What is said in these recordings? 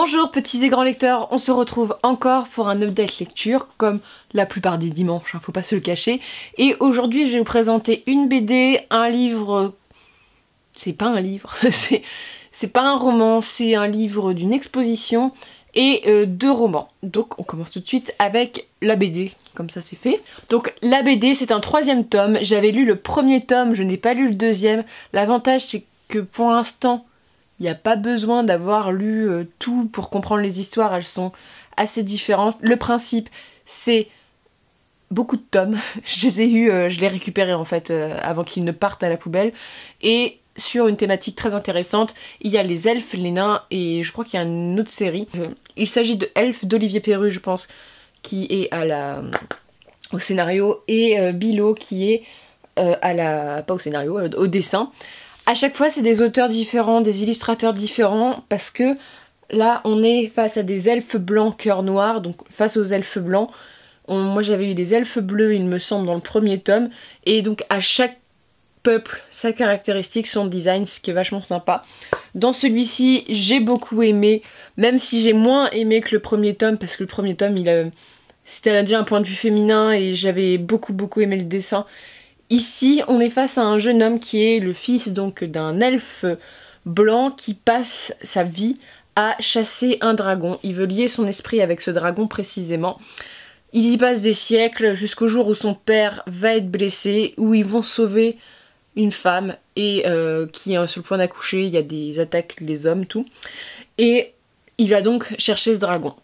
Bonjour petits et grands lecteurs, on se retrouve encore pour un update lecture, comme la plupart des dimanches, hein, faut pas se le cacher. Et aujourd'hui je vais vous présenter une BD, un livre... C'est pas un livre, c'est pas un roman, c'est un livre d'une exposition et euh, deux romans. Donc on commence tout de suite avec la BD, comme ça c'est fait. Donc la BD c'est un troisième tome, j'avais lu le premier tome, je n'ai pas lu le deuxième. L'avantage c'est que pour l'instant il n'y a pas besoin d'avoir lu euh, tout pour comprendre les histoires, elles sont assez différentes. Le principe, c'est beaucoup de tomes. je les ai eus, euh, je les récupérés en fait euh, avant qu'ils ne partent à la poubelle. Et sur une thématique très intéressante, il y a les elfes, les nains et je crois qu'il y a une autre série. il s'agit de Elfes d'Olivier Perru, je pense, qui est à la, au scénario, et Bilo qui est à la, pas au scénario, au dessin. À chaque fois, c'est des auteurs différents, des illustrateurs différents, parce que là, on est face à des elfes blancs cœur noir, donc face aux elfes blancs. moi, j'avais eu des elfes bleus, il me semble, dans le premier tome, et donc à chaque peuple, sa caractéristique, son design, ce qui est vachement sympa. Dans celui-ci, j'ai beaucoup aimé, même si j'ai moins aimé que le premier tome, parce que le premier tome, il c'était déjà un point de vue féminin et j'avais beaucoup beaucoup aimé le dessin. Ici, on est face à un jeune homme qui est le fils donc d'un elfe blanc qui passe sa vie à chasser un dragon. Il veut lier son esprit avec ce dragon précisément. Il y passe des siècles jusqu'au jour où son père va être blessé, où ils vont sauver une femme et euh, qui est sur le point d'accoucher, il y a des attaques des hommes, tout. Et il va donc chercher ce dragon.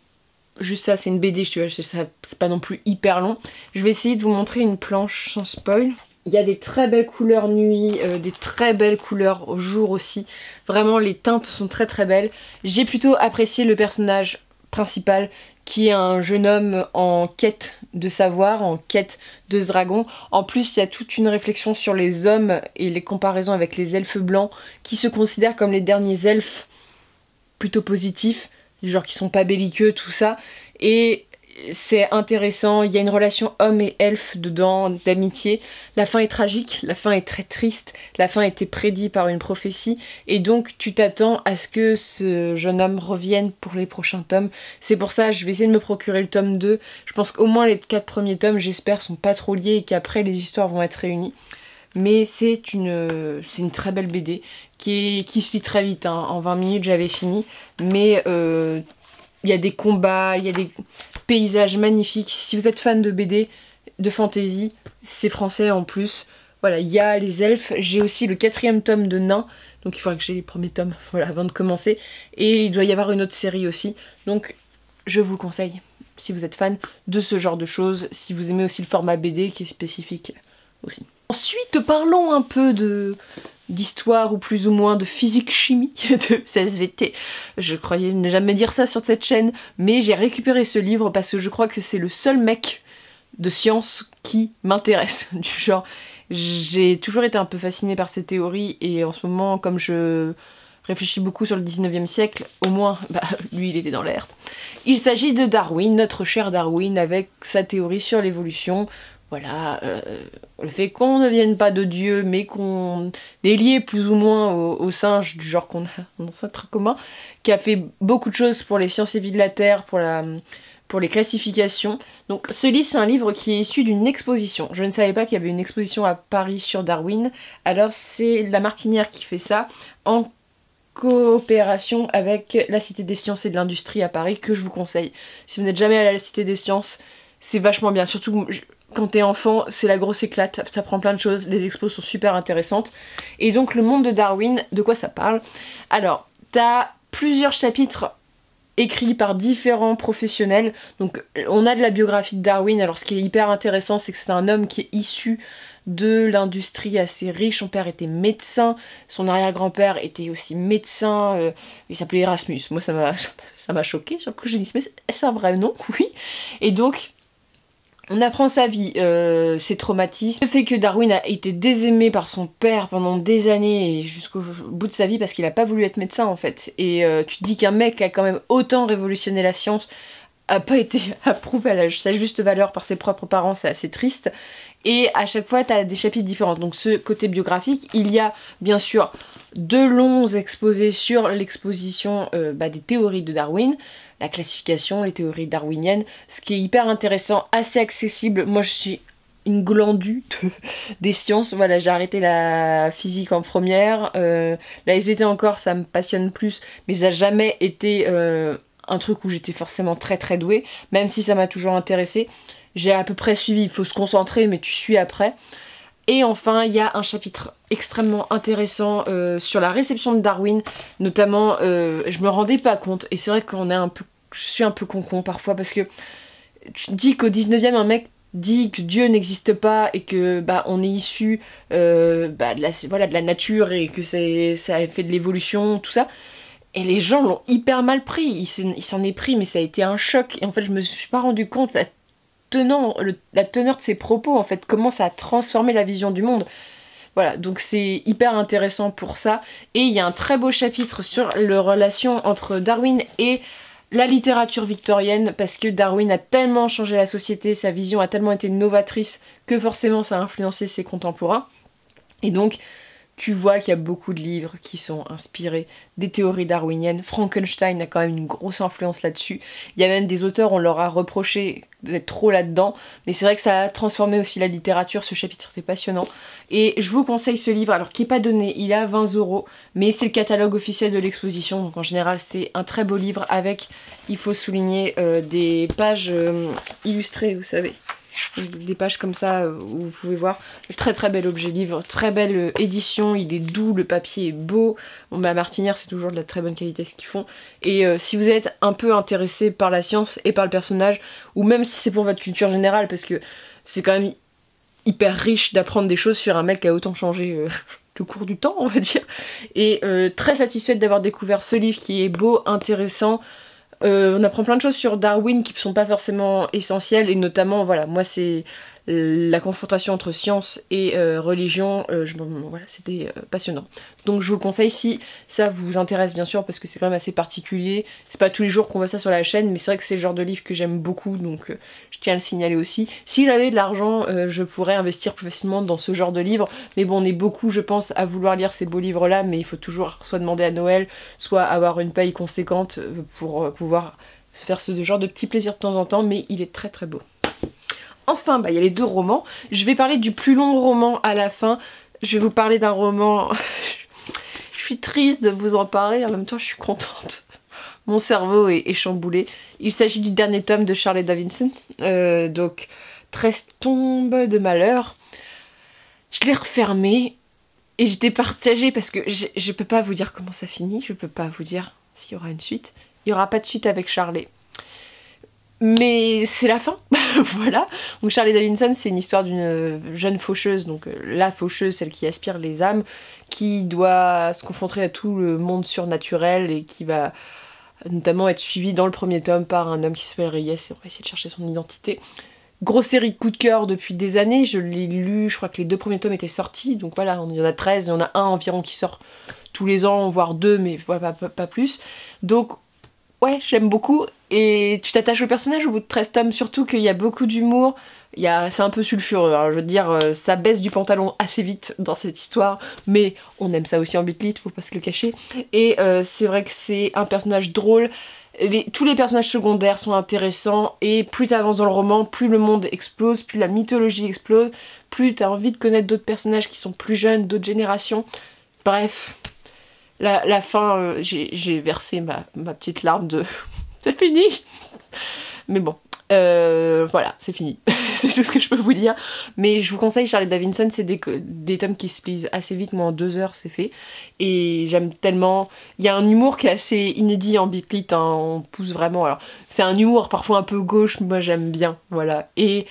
Juste ça, c'est une BD, je c'est pas non plus hyper long. Je vais essayer de vous montrer une planche sans spoil. Il y a des très belles couleurs nuit, euh, des très belles couleurs jour aussi. Vraiment, les teintes sont très très belles. J'ai plutôt apprécié le personnage principal qui est un jeune homme en quête de savoir, en quête de ce dragon. En plus, il y a toute une réflexion sur les hommes et les comparaisons avec les elfes blancs qui se considèrent comme les derniers elfes plutôt positifs, genre qui sont pas belliqueux, tout ça. Et c'est intéressant, il y a une relation homme et elfe dedans, d'amitié. La fin est tragique, la fin est très triste, la fin était prédite par une prophétie, et donc tu t'attends à ce que ce jeune homme revienne pour les prochains tomes. C'est pour ça, je vais essayer de me procurer le tome 2. Je pense qu'au moins les quatre premiers tomes, j'espère, sont pas trop liés et qu'après les histoires vont être réunies. Mais c'est une, une très belle BD qui, qui se lit très vite, hein. en 20 minutes j'avais fini, mais euh, il y a des combats, il y a des paysages magnifiques. Si vous êtes fan de BD, de fantasy, c'est français en plus. Voilà, il y a les elfes. J'ai aussi le quatrième tome de Nains. Donc il faudra que j'ai les premiers tomes voilà, avant de commencer. Et il doit y avoir une autre série aussi. Donc je vous conseille, si vous êtes fan de ce genre de choses, si vous aimez aussi le format BD qui est spécifique aussi. Ensuite, parlons un peu d'histoire ou plus ou moins de physique-chimie de SVT. Je croyais ne jamais dire ça sur cette chaîne, mais j'ai récupéré ce livre parce que je crois que c'est le seul mec de science qui m'intéresse. Du genre, j'ai toujours été un peu fascinée par ces théories et en ce moment, comme je réfléchis beaucoup sur le 19e siècle, au moins, bah, lui il était dans l'air. Il s'agit de Darwin, notre cher Darwin, avec sa théorie sur l'évolution, voilà, euh, le fait qu'on ne vienne pas de Dieu, mais qu'on est lié plus ou moins aux, singes du genre qu'on a un ancêtre commun, qui a fait beaucoup de choses pour les sciences et vies de la Terre, pour, la, pour les classifications. Donc ce livre, c'est un livre qui est issu d'une exposition. Je ne savais pas qu'il y avait une exposition à Paris sur Darwin, alors c'est La Martinière qui fait ça, en coopération avec la Cité des Sciences et de l'Industrie à Paris, que je vous conseille. Si vous n'êtes jamais allé à la Cité des Sciences, c'est vachement bien. Surtout, quand t'es enfant, c'est la grosse éclate, ça prend plein de choses, les expos sont super intéressantes. Et donc le monde de Darwin, de quoi ça parle? Alors, t'as plusieurs chapitres écrits par différents professionnels. Donc on a de la biographie de Darwin, alors ce qui est hyper intéressant, c'est que c'est un homme qui est issu de l'industrie assez riche. Son père était médecin, son arrière-grand-père était aussi médecin, euh, il s'appelait Erasmus. Moi ça m'a choqué, sur le coup j'ai dit mais c'est un vrai nom? Oui. Et donc on apprend sa vie, euh, ses traumatismes, le fait que Darwin a été désaimé par son père pendant des années et jusqu'au bout de sa vie parce qu'il a pas voulu être médecin en fait. Et euh, tu te dis qu'un mec a quand même autant révolutionné la science a pas été approuvé à sa juste valeur par ses propres parents, c'est assez triste. Et à chaque fois, tu as des chapitres différents. Donc ce côté biographique, il y a bien sûr deux longs exposés sur l'exposition euh, bah, des théories de Darwin, la classification, les théories darwiniennes, ce qui est hyper intéressant, assez accessible. Moi, je suis une glandue des sciences. Voilà, j'ai arrêté la physique en première. Euh, la SVT encore, ça me passionne plus, mais ça n'a jamais été euh, un truc où j'étais forcément très très douée, même si ça m'a toujours intéressé. J'ai à peu près suivi, il faut se concentrer, mais tu suis après. Et enfin, il y a un chapitre extrêmement intéressant euh, sur la réception de Darwin, notamment, je me rendais pas compte, et c'est vrai qu'on est un peu, je suis un peu con-con parfois, parce que tu dis qu'au 19e, un mec dit que Dieu n'existe pas et que bah on est issu euh, bah, de, la, voilà, de la nature et que ça a fait de l'évolution, tout ça. Et les gens l'ont hyper mal pris, il s'en est pris, mais ça a été un choc. Et en fait, je me suis pas rendu compte la teneur de ses propos, en fait, comment ça a transformé la vision du monde. Voilà, donc c'est hyper intéressant pour ça. Et il y a un très beau chapitre sur la relation entre Darwin et la littérature victorienne parce que Darwin a tellement changé la société, sa vision a tellement été novatrice que forcément ça a influencé ses contemporains. Et donc tu vois qu'il y a beaucoup de livres qui sont inspirés des théories darwiniennes. Frankenstein a quand même une grosse influence là-dessus. Il y a même des auteurs, on leur a reproché d'être trop là-dedans, mais c'est vrai que ça a transformé aussi la littérature, ce chapitre c'est passionnant. Et je vous conseille ce livre, alors qui n'est pas donné, il est à 20 euros, mais c'est le catalogue officiel de l'exposition, donc en général c'est un très beau livre avec, il faut souligner, euh, des pages euh, illustrées, vous savez des pages comme ça euh, où vous pouvez voir. Très très bel objet livre, très belle euh, édition, il est doux, le papier est beau. Bon, bah, Martinière, c'est toujours de la très bonne qualité ce qu'ils font. Et euh, si vous êtes un peu intéressé par la science et par le personnage, ou même si c'est pour votre culture générale, parce que c'est quand même hyper riche d'apprendre des choses sur un mec qui a autant changé. le cours du temps, on va dire. Et très satisfaite d'avoir découvert ce livre qui est beau, intéressant, euh, on apprend plein de choses sur Darwin qui ne sont pas forcément essentielles et notamment, voilà, moi c'est la confrontation entre science et euh, religion, euh, voilà, c'était passionnant. Donc je vous le conseille si ça vous intéresse bien sûr parce que c'est quand même assez particulier. C'est pas tous les jours qu'on voit ça sur la chaîne, mais c'est vrai que c'est le genre de livre que j'aime beaucoup, donc je tiens à le signaler aussi. Si j'avais de l'argent, je pourrais investir plus facilement dans ce genre de livre, mais bon, on est beaucoup, je pense, à vouloir lire ces beaux livres-là, mais il faut toujours soit demander à Noël, soit avoir une paye conséquente pour pouvoir se faire ce genre de petits plaisirs de temps en temps, mais il est très très beau. Enfin, bah, il y a les deux romans. Je vais parler du plus long roman à la fin. Je vais vous parler d'un roman... je suis triste de vous en parler, en même temps je suis contente. Mon cerveau est, chamboulé. Il s'agit du dernier tome de Charlotte Davidson. Euh, donc, 13 tombes de malheur. Je l'ai refermé et j'étais partagée parce que je, je peux pas vous dire comment ça finit, je peux pas vous dire s'il y aura une suite. Il n'y aura pas de suite avec Charlie. Mais c'est la fin, voilà. Donc Charlie Davidson, c'est une histoire d'une jeune faucheuse, donc euh, la faucheuse, celle qui aspire les âmes, qui doit se confronter à tout le monde surnaturel et qui va notamment être suivie dans le premier tome par un homme qui s'appelle Reyes et on va essayer de chercher son identité. Grosse série coup de cœur depuis des années, je l'ai lu, je crois que les deux premiers tomes étaient sortis, donc voilà, il y en a 13, il y en a un environ qui sort tous les ans, voire deux, mais voilà, pas plus. Donc ouais, j'aime beaucoup. Et tu t'attaches au personnage au bout de 13 tomes, surtout qu'il y a beaucoup d'humour. C'est un peu sulfureux, hein. je veux dire, euh, ça baisse du pantalon assez vite dans cette histoire, mais on aime ça aussi en bitlit, faut pas se le cacher. Et euh, c'est vrai que c'est un personnage drôle. tous les personnages secondaires sont intéressants et plus tu avances dans le roman, plus le monde explose, plus la mythologie explose, plus tu as envie de connaître d'autres personnages qui sont plus jeunes, d'autres générations. Bref, la, fin, euh, j'ai versé ma, petite larme de c'est fini Mais bon, euh, voilà, c'est fini. c'est tout ce que je peux vous dire. Mais je vous conseille Charlie Davidson, c'est des, des tomes qui se lisent assez vite, moi en deux heures c'est fait. Et j'aime tellement. Il y a un humour qui est assez inédit en bitlit, hein. on pousse vraiment. Alors, c'est un humour parfois un peu gauche, moi j'aime bien, voilà. Et.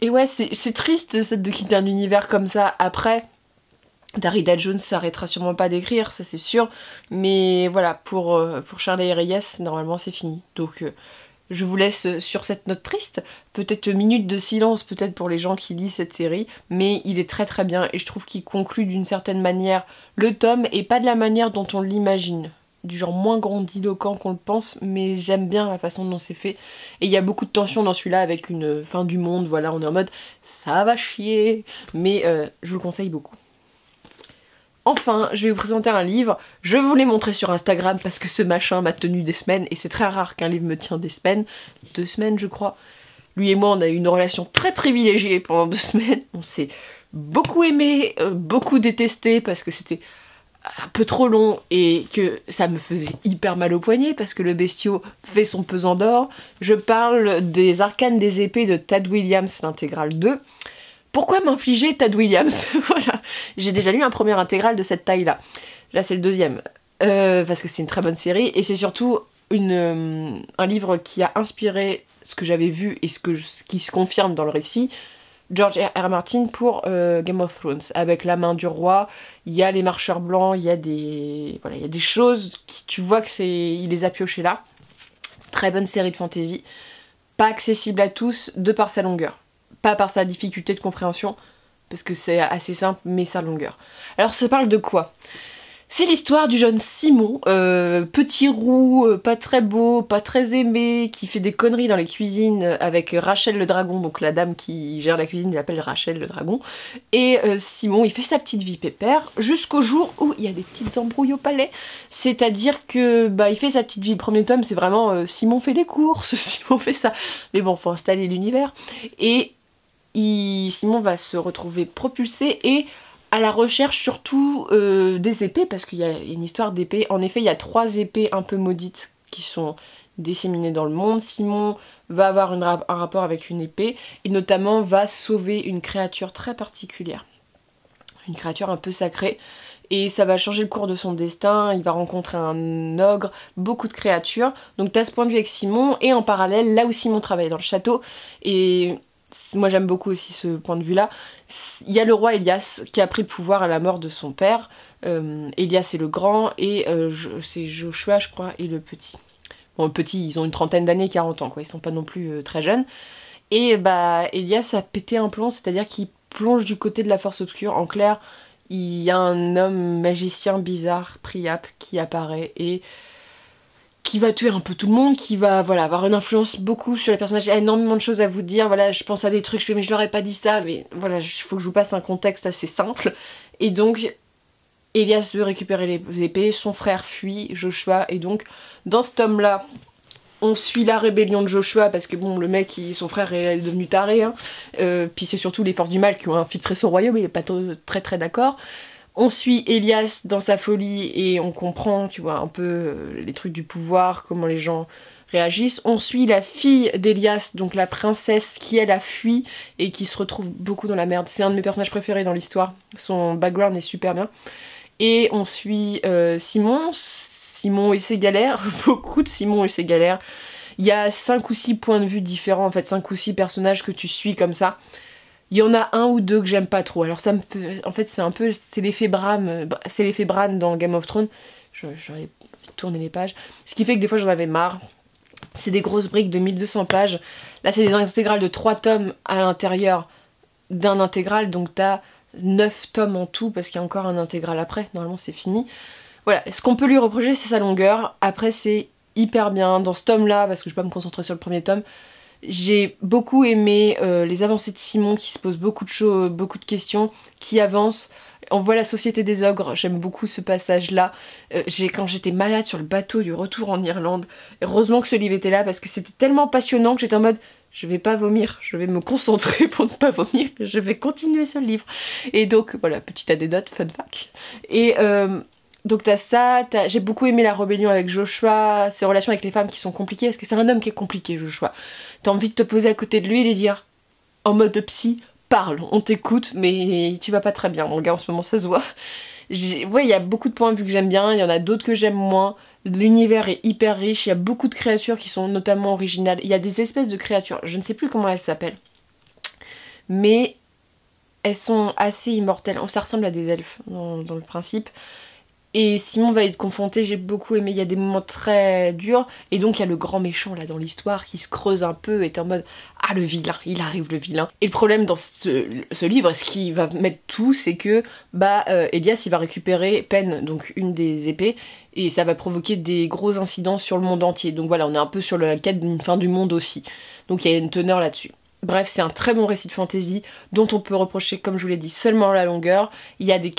Et ouais, c'est triste de quitter un univers comme ça après Darida Jones s'arrêtera sûrement pas d'écrire, ça c'est sûr. Mais voilà, pour, euh, Charlie Reyes, normalement c'est fini. Donc euh, je vous laisse sur cette note triste. Peut-être minute de silence, peut-être pour les gens qui lisent cette série. Mais il est très très bien et je trouve qu'il conclut d'une certaine manière le tome et pas de la manière dont on l'imagine. du genre moins grandiloquent qu'on le pense, mais j'aime bien la façon dont c'est fait. Et il y a beaucoup de tension dans celui-là avec une fin du monde, voilà, on est en mode ça va chier, mais euh, je vous le conseille beaucoup. Enfin, je vais vous présenter un livre. Je vous l'ai montré sur Instagram parce que ce machin m'a tenu des semaines et c'est très rare qu'un livre me tient des semaines. Deux semaines, je crois. Lui et moi, on a eu une relation très privilégiée pendant deux semaines. On s'est beaucoup aimé, euh, beaucoup détesté parce que c'était un peu trop long et que ça me faisait hyper mal au poignet parce que le bestiau fait son pesant d'or. Je parle des arcanes des épées de Tad Williams, l'intégrale 2. Pourquoi m'infliger Tad Williams Voilà, j'ai déjà lu un premier intégral de cette taille-là. Là, c'est le deuxième. Euh, parce que c'est une très bonne série et c'est surtout une, euh, un livre qui a inspiré ce que j'avais vu et ce, que ce qui se confirme dans le récit. George R. R. Martin pour euh, Game of Thrones. Avec la main du roi, il y a les marcheurs blancs, il y a des voilà, il y a des choses qui tu vois que c'est il les a piochées là. Très bonne série de fantasy, pas accessible à tous de par sa longueur, pas par sa difficulté de compréhension parce que c'est assez simple mais sa longueur. Alors ça parle de quoi? C'est l'histoire du jeune Simon, euh, petit roux, euh, pas très beau, pas très aimé, qui fait des conneries dans les cuisines avec Rachel le dragon, donc la dame qui gère la cuisine, il l'appelle Rachel le dragon. Et euh, Simon, il fait sa petite vie pépère jusqu'au jour où il y a des petites embrouilles au palais. C'est-à-dire que bah il fait sa petite vie. Le premier tome, c'est vraiment Simon fait les courses, Simon fait ça. Mais bon, faut installer l'univers. Et Simon va se retrouver propulsé et à la recherche surtout euh, des épées, parce qu'il y a une histoire d'épées. En effet, il y a trois épées un peu maudites qui sont disséminées dans le monde. Simon va avoir un rapport avec une épée, et notamment va sauver une créature très particulière. Une créature un peu sacrée. Et ça va changer le cours de son destin, il va rencontrer un ogre, beaucoup de créatures. Donc tu as ce point de vue avec Simon, et en parallèle, là où Simon travaille dans le château, et moi j'aime beaucoup aussi ce point de vue-là. Il y a le roi Elias qui a pris le pouvoir à la mort de son père. Euh, Elias est le grand et euh, c'est Joshua, je crois, et le petit. Bon, le petit, ils ont une trentaine d'années, 40 ans, quoi. Ils sont pas non plus euh, très jeunes. Et bah, Elias a pété un plomb, c'est-à-dire qu'il plonge du côté de la force obscure. En clair, il y a un homme magicien bizarre, Priap, qui apparaît et qui va tuer un peu tout le monde, qui va voilà, avoir une influence beaucoup sur les personnages. Il y a énormément de choses à vous dire. Voilà, je pense à des trucs, je fais mais je leur ai pas dit ça, mais voilà, il faut que je vous passe un contexte assez simple. Et donc, Elias veut récupérer les épées, son frère fuit, Joshua, et donc dans ce tome-là, on suit la rébellion de Joshua parce que bon, le mec, son frère est devenu taré, hein. Euh, puis c'est surtout les forces du mal qui ont infiltré son royaume, il est pas très très d'accord. On suit Elias dans sa folie et on comprend, tu vois, un peu euh, les trucs du pouvoir, comment les gens réagissent. On suit la fille d'Elias, donc la princesse qui elle a fui et qui se retrouve beaucoup dans la merde. C'est un de mes personnages préférés dans l'histoire. Son background est super bien. Et on suit euh, Simon, Simon et ses galères, beaucoup de Simon et ses galères. Il y a 5 ou 6 points de vue différents, en fait, 5 ou 6 personnages que tu suis comme ça. Il y en a un ou deux que j'aime pas trop. Alors ça me fait... En fait c'est un peu... C'est l'effet Bran, euh, c'est l'effet Bran dans Game of Thrones. J'en ai tourné les pages. Ce qui fait que des fois j'en avais marre. C'est des grosses briques de 1200 pages. Là c'est des intégrales de 3 tomes à l'intérieur d'un intégral. Donc t'as 9 tomes en tout parce qu'il y a encore un intégral après. Normalement c'est fini. Voilà, ce qu'on peut lui reprocher c'est sa longueur. Après c'est hyper bien. Dans ce tome là, parce que je vais pas me concentrer sur le premier tome, j'ai beaucoup aimé euh, les avancées de Simon qui se pose beaucoup de choses, beaucoup de questions, qui avance. On voit la société des ogres, j'aime beaucoup ce passage-là. Euh, quand j'étais malade sur le bateau du retour en Irlande, heureusement que ce livre était là parce que c'était tellement passionnant que j'étais en mode je vais pas vomir, je vais me concentrer pour ne pas vomir, je vais continuer ce livre. Et donc voilà, petite anecdote, fun fact. Et euh, donc t'as ça, j'ai beaucoup aimé la rébellion avec Joshua, ses relations avec les femmes qui sont compliquées, parce que c'est un homme qui est compliqué, Joshua? T'as envie de te poser à côté de lui et lui dire, en mode psy, parle, on t'écoute, mais tu vas pas très bien, mon gars, en ce moment ça se voit. Ouais, il y a beaucoup de points de vue que j'aime bien, il y en a d'autres que j'aime moins. L'univers est hyper riche, il y a beaucoup de créatures qui sont notamment originales. Il y a des espèces de créatures, je ne sais plus comment elles s'appellent. Mais elles sont assez immortelles. Ça ressemble à des elfes dans le principe. Et Simon va être confronté, j'ai beaucoup aimé, il y a des moments très durs, et donc il y a le grand méchant là dans l'histoire qui se creuse un peu, et est en mode Ah le vilain, il arrive le vilain. Et le problème dans ce, livre, ce qui va mettre tout, c'est que bah euh, Elias il va récupérer Pen, donc une des épées, et ça va provoquer des gros incidents sur le monde entier. Donc voilà, on est un peu sur la quête d'une fin du monde aussi. Donc il y a une teneur là-dessus. Bref, c'est un très bon récit de fantasy dont on peut reprocher, comme je vous l'ai dit, seulement la longueur. Il y a des,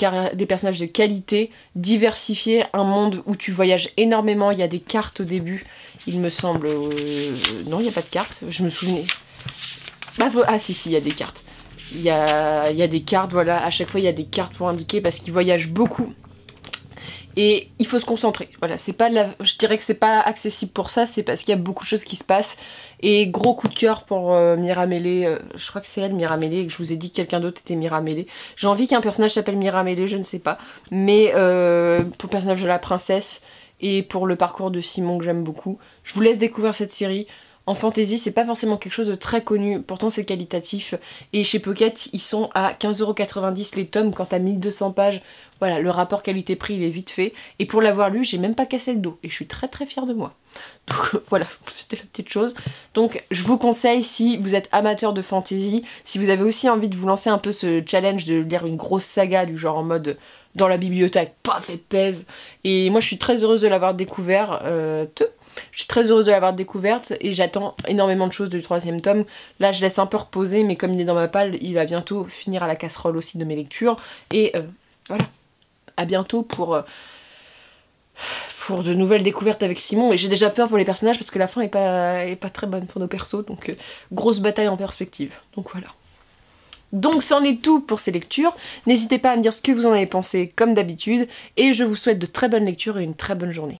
personnages de qualité, diversifiés, un monde où tu voyages énormément. Il y a des cartes au début, il me semble. Euh, non, il n'y a pas de cartes, je me souvenais. Bah, ah, si, si, il y a des cartes. Il y a, il y a des cartes, voilà, à chaque fois il y a des cartes pour indiquer parce qu'il voyage beaucoup et il faut se concentrer. Voilà, c'est pas je dirais que c'est pas accessible pour ça, c'est parce qu'il y a beaucoup de choses qui se passent. Et gros coup de cœur pour euh, Miramélé, euh, je crois que c'est elle Miramélé, et que je vous ai dit que quelqu'un d'autre était Miramélé. J'ai envie qu'un personnage s'appelle Miramélé, je ne sais pas. Mais euh, pour le personnage de la princesse et pour le parcours de Simon que j'aime beaucoup, je vous laisse découvrir cette série en fantasy, c'est pas forcément quelque chose de très connu, pourtant c'est qualitatif. Et chez Pocket, ils sont à 15,90€ les tomes, quand à 1200 pages, voilà, le rapport qualité-prix il est vite fait. Et pour l'avoir lu, j'ai même pas cassé le dos, et je suis très très fière de moi. Donc voilà, c'était la petite chose. Donc je vous conseille, si vous êtes amateur de fantasy, si vous avez aussi envie de vous lancer un peu ce challenge de lire une grosse saga du genre en mode dans la bibliothèque, pas fait pèse. Et moi je suis très heureuse de l'avoir découvert. Euh, je suis très heureuse de l'avoir découverte et j'attends énormément de choses du troisième tome. Là, je laisse un peu reposer, mais comme il est dans ma palle, il va bientôt finir à la casserole aussi de mes lectures. Et euh, voilà, à bientôt pour, euh, pour de nouvelles découvertes avec Simon. Et j'ai déjà peur pour les personnages parce que la fin est pas, est pas très bonne pour nos persos. Donc, euh, grosse bataille en perspective. Donc voilà. Donc c'en est tout pour ces lectures. N'hésitez pas à me dire ce que vous en avez pensé comme d'habitude. Et je vous souhaite de très bonnes lectures et une très bonne journée.